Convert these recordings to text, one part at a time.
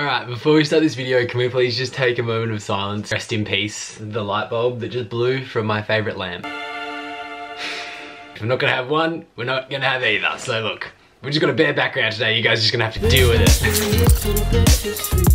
Alright, before we start this video, can we please just take a moment of silence? Rest in peace, the light bulb that just blew from my favourite lamp. If we're not gonna have one, we're not gonna have either. So look, we're just got a bare background today, you guys are just gonna have to deal with it.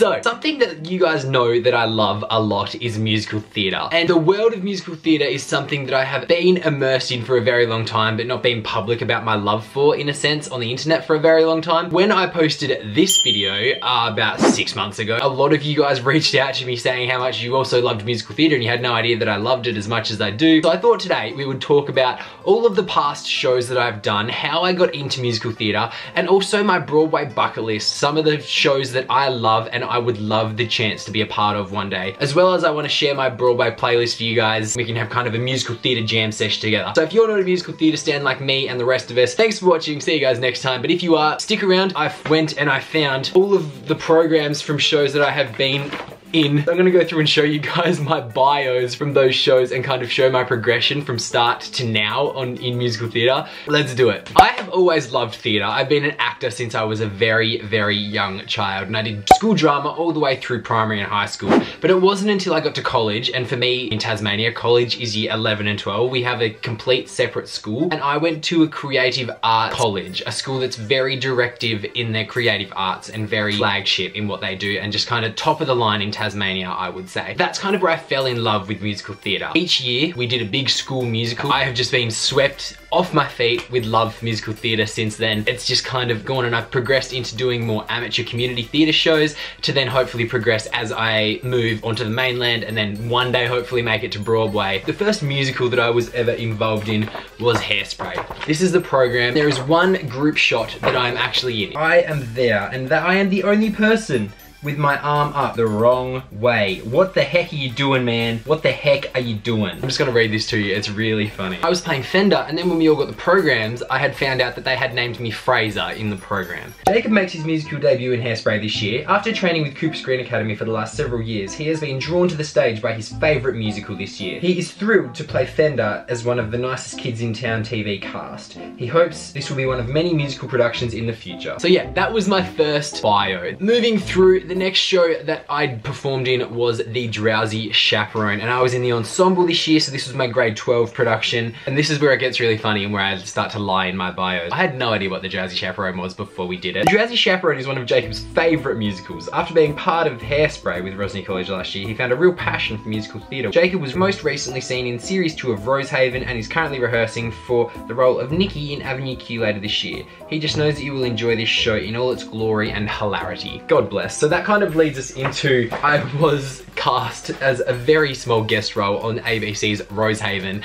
So, something that you guys know that I love a lot is musical theatre. And the world of musical theatre is something that I have been immersed in for a very long time, but not been public about my love for, in a sense, on the internet for a very long time. When I posted this video uh, about six months ago, a lot of you guys reached out to me saying how much you also loved musical theatre and you had no idea that I loved it as much as I do. So I thought today we would talk about all of the past shows that I've done, how I got into musical theatre, and also my Broadway bucket list, some of the shows that I love and I would love the chance to be a part of one day. As well as I want to share my Broadway playlist for you guys. We can have kind of a musical theatre jam session together. So if you're not a musical theatre stand like me and the rest of us, thanks for watching. See you guys next time. But if you are, stick around. I went and I found all of the programs from shows that I have been in. I'm gonna go through and show you guys my bios from those shows and kind of show my progression from start to now on in musical theatre. Let's do it. I have always loved theatre. I've been an actor since I was a very, very young child and I did school drama all the way through primary and high school. But it wasn't until I got to college and for me in Tasmania, college is year 11 and 12. We have a complete separate school and I went to a creative art college, a school that's very directive in their creative arts and very flagship in what they do and just kind of top of the line in Tasmania, I would say. That's kind of where I fell in love with musical theatre. Each year, we did a big school musical. I have just been swept off my feet with love for musical theatre since then. It's just kind of gone and I've progressed into doing more amateur community theatre shows to then hopefully progress as I move onto the mainland and then one day hopefully make it to Broadway. The first musical that I was ever involved in was Hairspray. This is the program. There is one group shot that I'm actually in. I am there and that I am the only person with my arm up the wrong way. What the heck are you doing, man? What the heck are you doing? I'm just gonna read this to you, it's really funny. I was playing Fender, and then when we all got the programs, I had found out that they had named me Fraser in the program. Jacob makes his musical debut in Hairspray this year. After training with Cooper Screen Academy for the last several years, he has been drawn to the stage by his favourite musical this year. He is thrilled to play Fender as one of the nicest kids in town TV cast. He hopes this will be one of many musical productions in the future. So yeah, that was my first bio. Moving through the next show that I performed in was The Drowsy Chaperone and I was in the ensemble this year so this was my grade 12 production and this is where it gets really funny and where I start to lie in my bio. I had no idea what The Drowsy Chaperone was before we did it. The Drowsy Chaperone is one of Jacob's favourite musicals. After being part of Hairspray with Rosny College last year, he found a real passion for musical theatre. Jacob was most recently seen in series 2 of Rosehaven and is currently rehearsing for the role of Nikki in Avenue Q later this year. He just knows that you will enjoy this show in all its glory and hilarity. God bless. So that kind of leads us into, I was cast as a very small guest role on ABC's Rosehaven.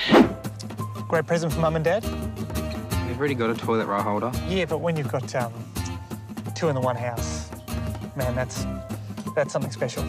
Great present for mum and dad? We've already got a toilet roll holder. Yeah, but when you've got um, two in the one house, man, that's that's something special.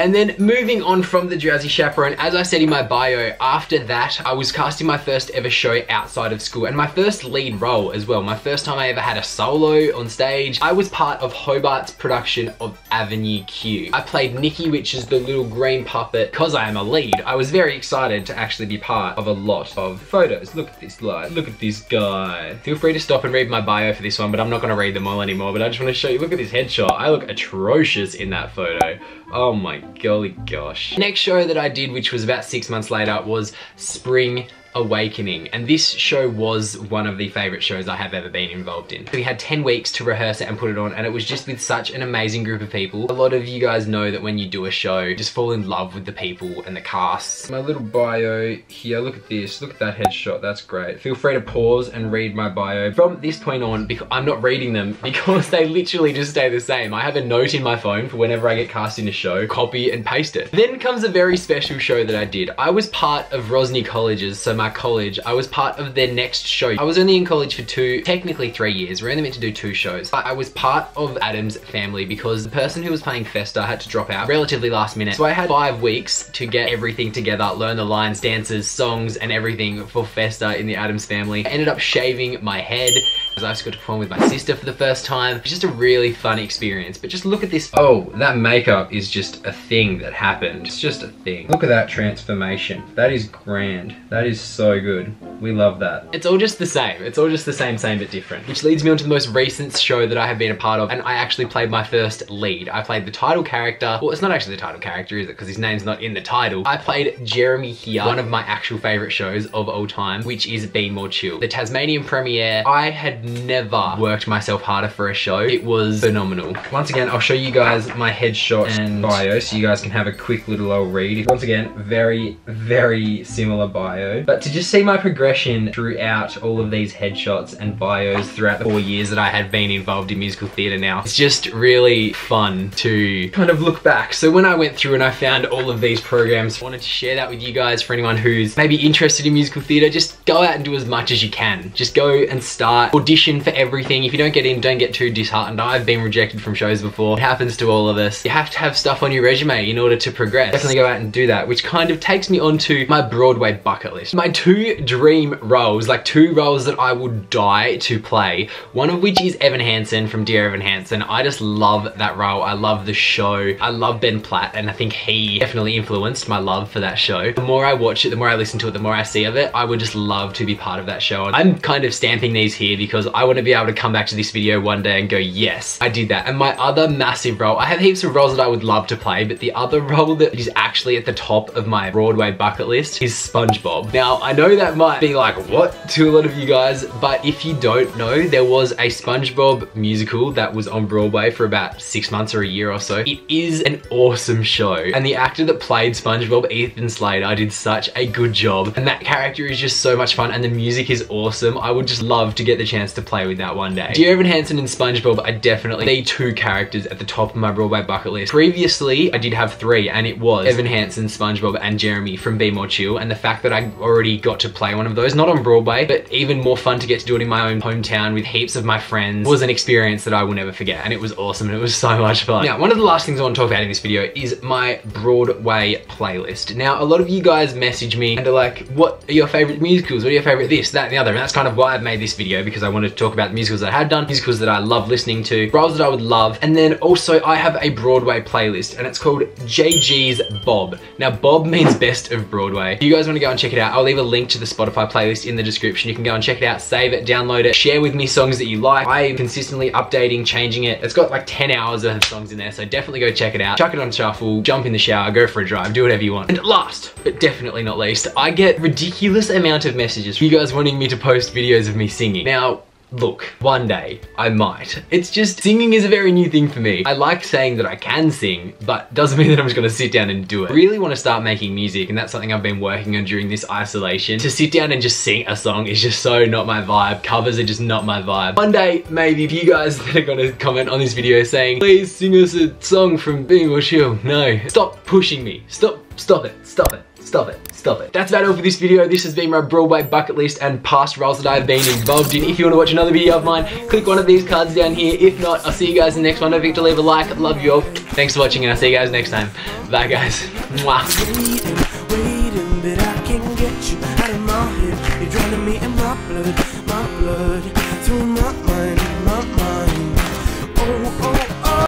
And then moving on from the Drowsy Chaperone, as I said in my bio, after that, I was casting my first ever show outside of school and my first lead role as well. My first time I ever had a solo on stage. I was part of Hobart's production of Avenue Q. I played Nikki, which is the little green puppet. Because I am a lead, I was very excited to actually be part of a lot of photos. Look at this light, look at this guy. Feel free to stop and read my bio for this one, but I'm not gonna read them all anymore, but I just wanna show you, look at this headshot. I look atrocious in that photo. Oh my golly gosh. Next show that I did, which was about six months later, was Spring Awakening. And this show was one of the favorite shows I have ever been involved in. We had 10 weeks to rehearse it and put it on and it was just with such an amazing group of people. A lot of you guys know that when you do a show, just fall in love with the people and the casts. My little bio here, look at this, look at that headshot, that's great. Feel free to pause and read my bio. From this point on, because I'm not reading them because they literally just stay the same. I have a note in my phone for whenever I get cast in a show, copy and paste it. Then comes a very special show that I did. I was part of Rosny Colleges, so my college, I was part of their next show. I was only in college for two, technically three years. We're only meant to do two shows. But I was part of Addams Family because the person who was playing Fester had to drop out relatively last minute. So I had five weeks to get everything together, learn the lines, dances, songs, and everything for Fester in the Addams Family. I ended up shaving my head because I also got to perform with my sister for the first time. It's just a really fun experience. But just look at this. Oh, that makeup is just a thing that happened. It's just a thing. Look at that transformation. That is grand. That is so good. We love that. It's all just the same. It's all just the same, same but different. Which leads me on to the most recent show that I have been a part of and I actually played my first lead. I played the title character. Well, it's not actually the title character, is it? Because his name's not in the title. I played Jeremy here, one of my actual favorite shows of all time, which is Be More Chill. The Tasmanian premiere, I had never worked myself harder for a show. It was phenomenal. Once again, I'll show you guys my headshot and bio so you guys can have a quick little old read. Once again, very, very similar bio. But to just see my progression throughout all of these headshots and bios throughout the four years that I had been involved in musical theatre now, it's just really fun to kind of look back. So when I went through and I found all of these programs, I wanted to share that with you guys for anyone who's maybe interested in musical theatre, just go out and do as much as you can. Just go and start, audition for everything. If you don't get in, don't get too disheartened. I've been rejected from shows before. It happens to all of us. You have to have stuff on your resume in order to progress. Definitely go out and do that, which kind of takes me onto my Broadway bucket list. My two dream roles, like two roles that I would die to play, one of which is Evan Hansen from Dear Evan Hansen. I just love that role. I love the show. I love Ben Platt and I think he definitely influenced my love for that show. The more I watch it, the more I listen to it, the more I see of it, I would just love to be part of that show. I'm kind of stamping these here because I want to be able to come back to this video one day and go, yes, I did that. And my other massive role, I have heaps of roles that I would love to play, but the other role that is actually at the top of my Broadway bucket list is SpongeBob. Now, I know that might be like, what, to a lot of you guys, but if you don't know, there was a SpongeBob musical that was on Broadway for about six months or a year or so. It is an awesome show. And the actor that played SpongeBob, Ethan Slater, I did such a good job. And that character is just so much fun and the music is awesome. I would just love to get the chance to play with that one day. Dear Evan Hansen and SpongeBob are definitely the two characters at the top of my Broadway bucket list. Previously, I did have three and it was Evan Hansen, SpongeBob, and Jeremy from Be More Chill. And the fact that I already got to play one of those, not on Broadway, but even more fun to get to do it in my own hometown with heaps of my friends was an experience that I will never forget. And it was awesome and it was so much fun. Now, one of the last things I want to talk about in this video is my Broadway playlist. Now, a lot of you guys message me and are like, what are your favorite musicals? What are your favorite this, that, and the other? And that's kind of why I've made this video because I wanted to talk about musicals that I had done, musicals that I love listening to, roles that I would love. And then also I have a Broadway playlist and it's called JG's Bob. Now, Bob means best of Broadway. If you guys want to go and check it out, I'll leave a link to the Spotify playlist in the description. You can go and check it out, save it, download it, share with me songs that you like. I am consistently updating, changing it. It's got like 10 hours of songs in there, so definitely go check it out. Chuck it on shuffle, jump in the shower, go for a drive, do whatever you want. And last, but definitely not least, I get ridiculous amount of messages you guys wanting me to post videos of me singing. Now, Look, one day, I might. It's just, singing is a very new thing for me. I like saying that I can sing, but doesn't mean that I'm just gonna sit down and do it. I really wanna start making music, and that's something I've been working on during this isolation. To sit down and just sing a song is just so not my vibe. Covers are just not my vibe. One day, maybe, if you guys that are gonna comment on this video saying, please sing us a song from Be More Chill. No, stop pushing me. Stop, stop it, stop it. Stop it. Stop it. That's about all for this video. This has been my Broadway bucket list and past roles that I've been involved in. If you want to watch another video of mine, click one of these cards down here. If not, I'll see you guys in the next one. Don't forget to leave a like. Love you all. Thanks for watching and I'll see you guys next time. Bye guys. Mwah.